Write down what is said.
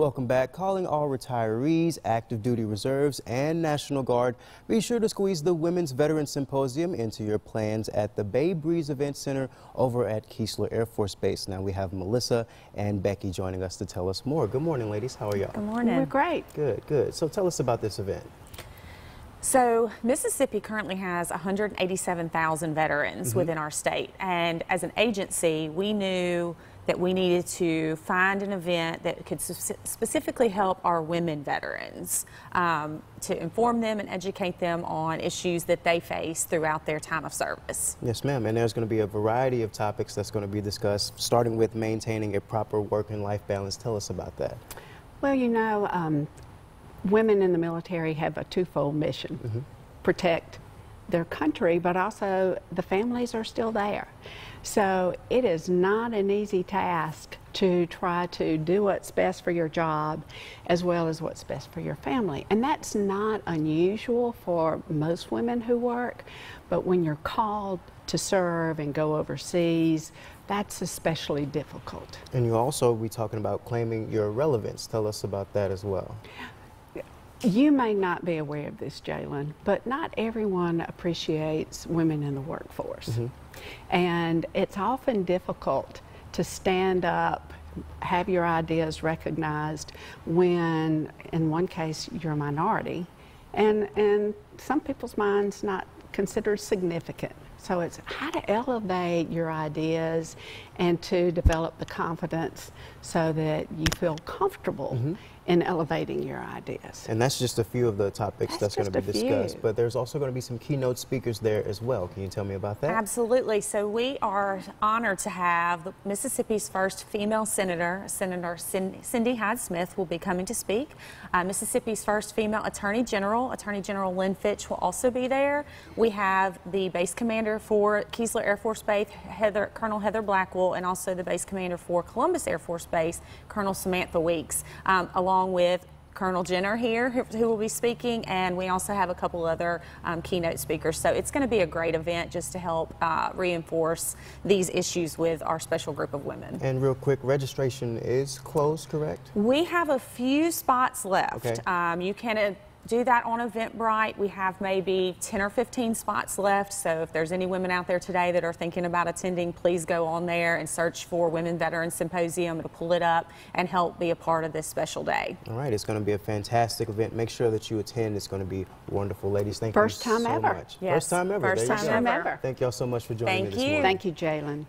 Welcome back. Calling all retirees, active duty reserves, and National Guard. Be sure to squeeze the Women's Veteran Symposium into your plans at the Bay Breeze Event Center over at Keesler Air Force Base. Now we have Melissa and Becky joining us to tell us more. Good morning, ladies. How are y'all? Good morning. We're great. Good, good. So tell us about this event. So, Mississippi currently has 187,000 veterans mm -hmm. within our state. And as an agency, we knew that we needed to find an event that could specifically help our women veterans um, to inform them and educate them on issues that they face throughout their time of service. Yes, ma'am. And there's going to be a variety of topics that's going to be discussed, starting with maintaining a proper work and life balance. Tell us about that. Well, you know, um, women in the military have a twofold mission mm -hmm. protect their country, but also the families are still there. So it is not an easy task to try to do what's best for your job as well as what's best for your family. And that's not unusual for most women who work, but when you're called to serve and go overseas, that's especially difficult. And you also be talking about claiming your relevance. Tell us about that as well. You may not be aware of this, Jalen, but not everyone appreciates women in the workforce. Mm -hmm. And it's often difficult to stand up, have your ideas recognized when, in one case, you're a minority, and, and some people's minds not considered significant. So it's how to elevate your ideas and to develop the confidence so that you feel comfortable mm -hmm. in elevating your ideas. And that's just a few of the topics that's, that's going to be discussed. Few. But there's also going to be some keynote speakers there as well. Can you tell me about that? Absolutely. So we are honored to have Mississippi's first female senator, Senator Cindy Hyde Smith, will be coming to speak. Uh, Mississippi's first female attorney general, Attorney General Lynn Fitch, will also be there. We have the base commander commander for Keesler Air Force Base, Heather, Colonel Heather Blackwell, and also the base commander for Columbus Air Force Base, Colonel Samantha Weeks, um, along with Colonel Jenner here, who, will be speaking, and we also have a couple other um, keynote speakers. So it's going to be a great event just to help uh, reinforce these issues with our special group of women. And real quick, registration is closed, correct? We have a few spots left. Okay. Um, you can do that on Eventbrite. We have maybe 10 or 15 spots left. So if there's any women out there today that are thinking about attending, please go on there and search for Women Veterans Symposium. It'll pull it up and help be a part of this special day. All right. It's going to be a fantastic event. Make sure that you attend. It's going to be wonderful. Ladies, thank First you time so ever. much. Yes. First time ever. First time ever. Thank y'all so much for joining thank me this you. morning. Thank you, Jalen.